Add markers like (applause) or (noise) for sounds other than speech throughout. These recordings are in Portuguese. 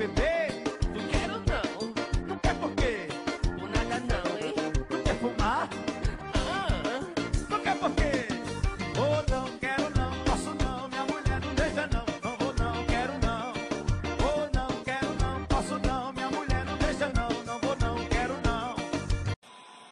beber? Não quero não. Não quer por quê? Por nada não, hein? Não quer fumar? Ah, Não quer por quê? Oh, não quero não, posso não, minha mulher não deixa não. Não vou não, quero não. Oh, não quero não, posso não, minha mulher não deixa não. Não vou não, quero não.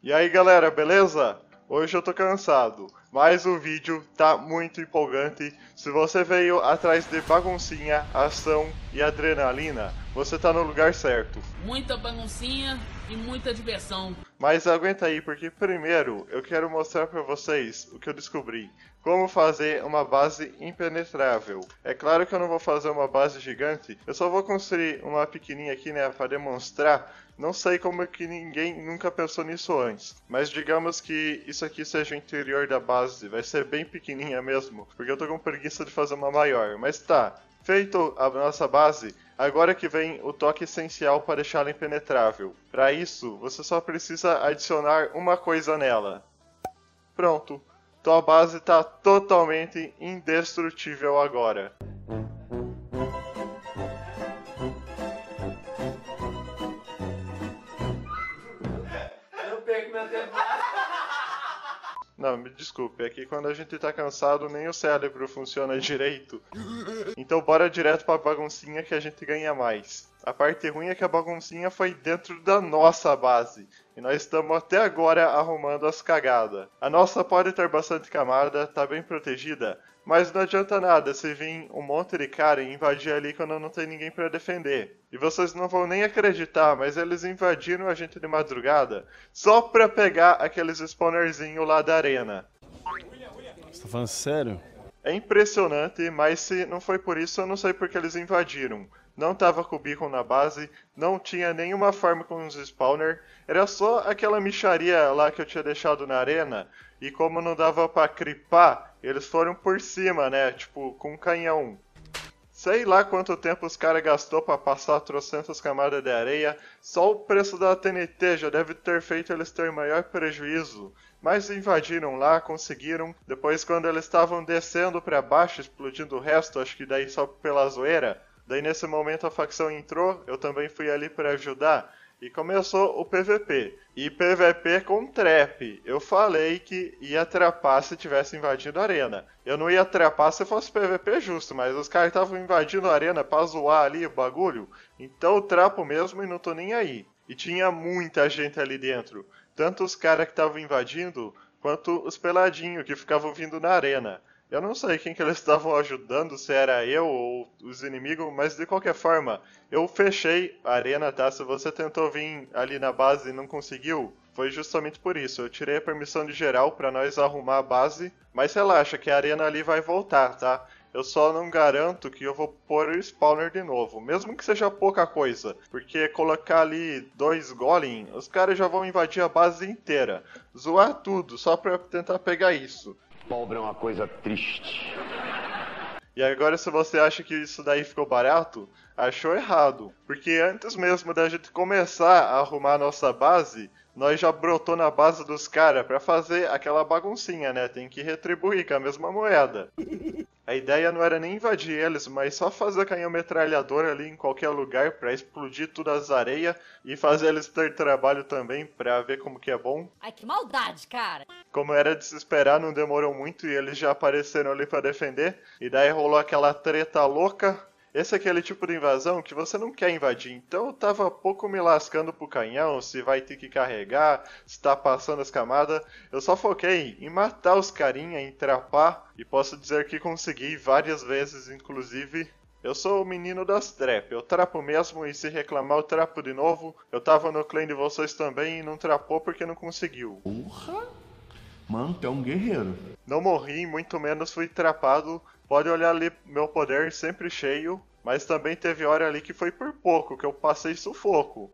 E aí galera, beleza? Hoje eu tô cansado, mas o vídeo tá muito empolgante. Se você veio atrás de baguncinha, ação e adrenalina, você tá no lugar certo. muita baguncinha e muita diversão. Mas aguenta aí, porque primeiro eu quero mostrar pra vocês o que eu descobri. Como fazer uma base impenetrável. É claro que eu não vou fazer uma base gigante, eu só vou construir uma pequenininha aqui, né, para demonstrar. Não sei como é que ninguém nunca pensou nisso antes, mas digamos que isso aqui seja o interior da base, vai ser bem pequenininha mesmo, porque eu tô com preguiça de fazer uma maior. Mas tá, feito a nossa base, agora que vem o toque essencial para deixá-la impenetrável. Para isso, você só precisa adicionar uma coisa nela. Pronto, tua base está totalmente indestrutível agora. Não, me desculpe, é que quando a gente tá cansado nem o cérebro funciona (laughs) direito. Então bora direto pra baguncinha que a gente ganha mais. A parte ruim é que a baguncinha foi dentro da nossa base. E nós estamos até agora arrumando as cagadas. A nossa pode ter bastante camada, tá bem protegida, mas não adianta nada se vir um monte de cara e invadir ali quando não tem ninguém pra defender. E vocês não vão nem acreditar, mas eles invadiram a gente de madrugada só pra pegar aqueles spawnerzinhos lá da arena. Você tá falando sério? É impressionante, mas se não foi por isso, eu não sei porque eles invadiram. Não tava com o beacon na base, não tinha nenhuma farm com os spawner, era só aquela micharia lá que eu tinha deixado na arena, e como não dava pra cripar, eles foram por cima, né, tipo, com um canhão. Sei lá quanto tempo os caras gastou pra passar trocentas camadas de areia, só o preço da TNT já deve ter feito eles ter maior prejuízo. Mas invadiram lá, conseguiram. Depois, quando eles estavam descendo pra baixo, explodindo o resto, acho que daí só pela zoeira. Daí nesse momento a facção entrou, eu também fui ali pra ajudar. E começou o PVP. E PVP com trap. Eu falei que ia atrapar se tivesse invadindo a arena. Eu não ia atrapar se fosse PVP justo, mas os caras estavam invadindo a arena pra zoar ali o bagulho. Então eu trapo mesmo e não tô nem aí. E tinha muita gente ali dentro. Tanto os caras que estavam invadindo, quanto os peladinhos que ficavam vindo na arena. Eu não sei quem que eles estavam ajudando, se era eu ou os inimigos, mas de qualquer forma, eu fechei a arena, tá? Se você tentou vir ali na base e não conseguiu, foi justamente por isso. Eu tirei a permissão de geral para nós arrumar a base, mas relaxa que a arena ali vai voltar, tá? Eu só não garanto que eu vou pôr o spawner de novo, mesmo que seja pouca coisa, porque colocar ali dois golem, os caras já vão invadir a base inteira, zoar tudo só pra tentar pegar isso. Pobre é uma coisa triste. E agora, se você acha que isso daí ficou barato, achou errado. Porque antes mesmo da gente começar a arrumar a nossa base, nós já brotou na base dos caras pra fazer aquela baguncinha, né? Tem que retribuir com a mesma moeda. A ideia não era nem invadir eles, mas só fazer canhão metralhador ali em qualquer lugar pra explodir todas as areias e fazer eles ter trabalho também pra ver como que é bom. Ai, que maldade, cara. Como era de se esperar, não demorou muito e eles já apareceram ali pra defender. E daí rolou aquela treta louca. Esse é aquele tipo de invasão que você não quer invadir. Então eu tava pouco me lascando pro canhão, se vai ter que carregar, se tá passando as camadas. Eu só foquei em matar os carinha, em trapar. E posso dizer que consegui várias vezes, inclusive. Eu sou o menino das trap, eu trapo mesmo e se reclamar eu trapo de novo. Eu tava no clã de vocês também e não trapou porque não conseguiu. Porra! Mano, tu é um guerreiro. Não morri, muito menos fui trapado. Pode olhar ali meu poder sempre cheio, mas também teve hora ali que foi por pouco que eu passei sufoco.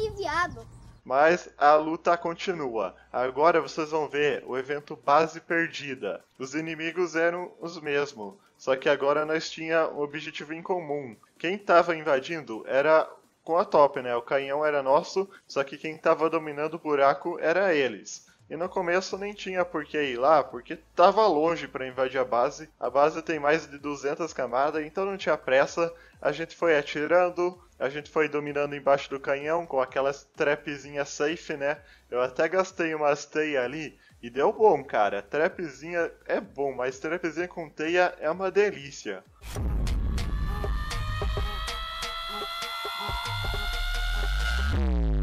Aliviado. Mas a luta continua. Agora vocês vão ver o evento base perdida. Os inimigos eram os mesmos, só que agora nós tinha um objetivo em comum. Quem estava invadindo era com a top, né? O canhão era nosso, só que quem estava dominando o buraco era eles. E no começo nem tinha por que ir lá, porque tava longe para invadir a base. A base tem mais de 200 camadas, então não tinha pressa. A gente foi atirando, a gente foi dominando embaixo do canhão com aquelas trapzinhas safe, né? Eu até gastei umas teia ali e deu bom, cara. Trapzinha é bom, mas trapzinha com teia é uma delícia. Começou,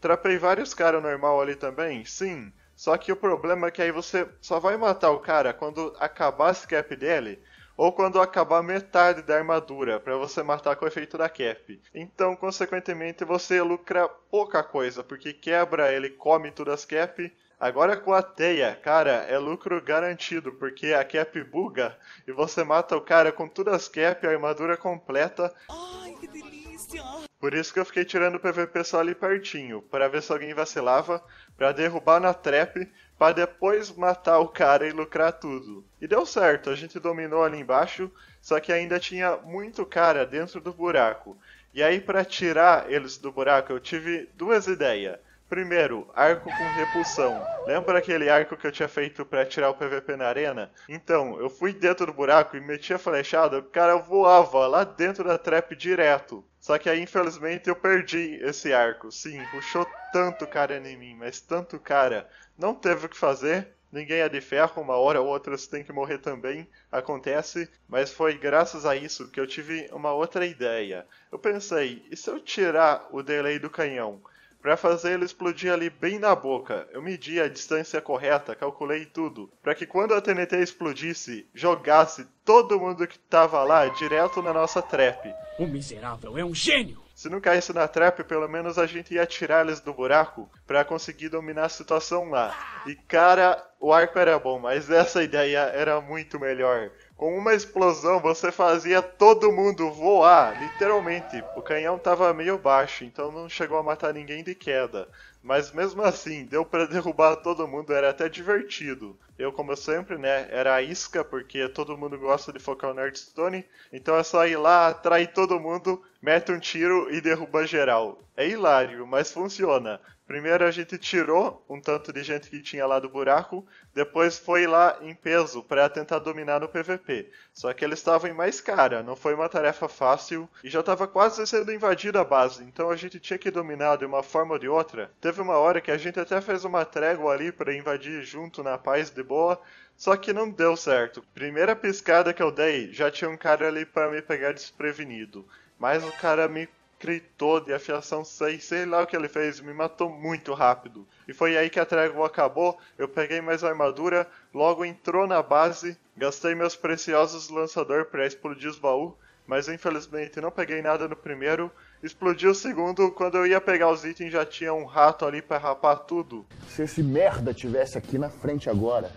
Trapei vários caras normal ali também, sim. Só que o problema é que aí você só vai matar o cara quando acabar a cap dele ou quando acabar metade da armadura para você matar com o efeito da cap. Então, consequentemente, você lucra pouca coisa, porque quebra ele, come todas as cap. Agora com a teia, cara, é lucro garantido, porque a cap buga e você mata o cara com todas as cap, a armadura completa. Ai, que delícia! Por isso que eu fiquei tirando o PVP só ali pertinho, para ver se alguém vacilava, para derrubar na trap, para depois matar o cara e lucrar tudo. E deu certo, a gente dominou ali embaixo, só que ainda tinha muito cara dentro do buraco. E aí para tirar eles do buraco eu tive duas ideias. Primeiro, arco com repulsão. Lembra aquele arco que eu tinha feito para tirar o PVP na arena? Então, eu fui dentro do buraco e metia a flechada, o cara voava lá dentro da trap direto. Só que aí, infelizmente, eu perdi esse arco. Sim, puxou tanto cara em mim, mas tanto cara. Não teve o que fazer. Ninguém é de ferro, uma hora ou outra você tem que morrer também, acontece, mas foi graças a isso que eu tive uma outra ideia. Eu pensei, e se eu tirar o delay do canhão? Para fazer ele explodir ali bem na boca, eu medi a distância correta, calculei tudo, para que quando a TNT explodisse, jogasse todo mundo que tava lá direto na nossa trap. O miserável é um gênio! Se não caísse na trap, pelo menos a gente ia tirar eles do buraco para conseguir dominar a situação lá. E cara, o arco era bom, mas essa ideia era muito melhor. Com uma explosão você fazia todo mundo voar, literalmente. O canhão tava meio baixo, então não chegou a matar ninguém de queda. Mas mesmo assim, deu para derrubar todo mundo, era até divertido. Eu, como sempre, né, era a isca, porque todo mundo gosta de focar no Nerdstone. Então é só ir lá, atrair todo mundo, mete um tiro e derruba geral. É hilário, mas funciona. Primeiro a gente tirou um tanto de gente que tinha lá do buraco, depois foi lá em peso para tentar dominar no PVP. Só que eles estavam em mais cara, não foi uma tarefa fácil e já estava quase sendo invadida a base, então a gente tinha que dominar de uma forma ou de outra. Teve uma hora que a gente até fez uma trégua ali para invadir junto na paz de boa, só que não deu certo. Primeira piscada que eu dei, já tinha um cara ali para me pegar desprevenido. Mas o cara me gritou de afiação 6, sei lá o que ele fez, me matou muito rápido. E foi aí que a trégua acabou, eu peguei mais armadura, logo entrou na base, gastei meus preciosos lançador para explodir os baús, mas infelizmente não peguei nada no primeiro. Explodi o segundo, quando eu ia pegar os itens já tinha um rato ali para rapar tudo. Se esse merda tivesse aqui na frente agora,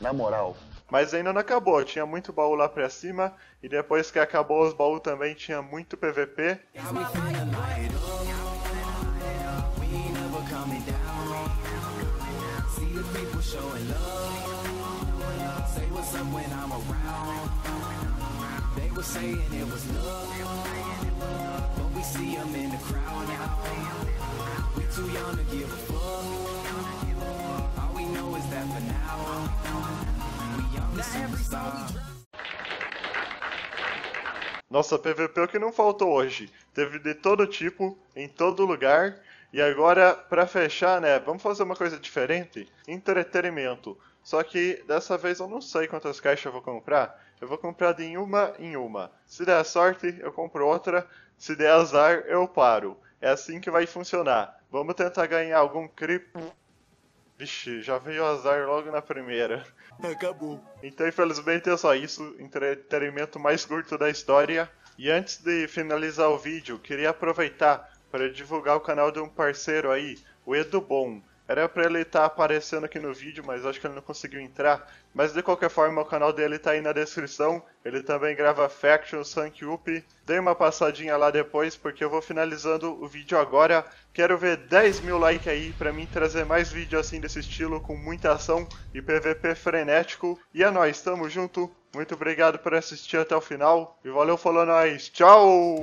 na moral, Mas ainda não acabou, tinha muito baú lá pra cima, e depois que acabou os baús também tinha muito PVP. Nossa, PVP é o que não faltou hoje. Teve de todo tipo, em todo lugar. E agora, pra fechar, né, vamos fazer uma coisa diferente? Entretenimento. Só que dessa vez eu não sei quantas caixas eu vou comprar. Eu vou comprar de uma em uma. Se der sorte, eu compro outra. Se der azar, eu paro. É assim que vai funcionar. Vamos tentar ganhar algum cripto. Vixe, já veio o azar logo na primeira. (laughs) Acabou. Então, infelizmente, é só isso. Entretenimento mais curto da história. E antes de finalizar o vídeo, queria aproveitar para divulgar o canal de um parceiro aí, o Edu Bom. Era pra ele estar aparecendo aqui no vídeo, mas acho que ele não conseguiu entrar. Mas de qualquer forma, o canal dele tá aí na descrição. Ele também grava Faction, Sank Up. Dei uma passadinha lá depois, porque eu vou finalizando o vídeo agora. Quero ver 10 mil likes aí pra mim trazer mais vídeo assim desse estilo, com muita ação e PVP frenético. E é nóis, tamo junto. Muito obrigado por assistir até o final. E valeu, falou nóis. Tchau!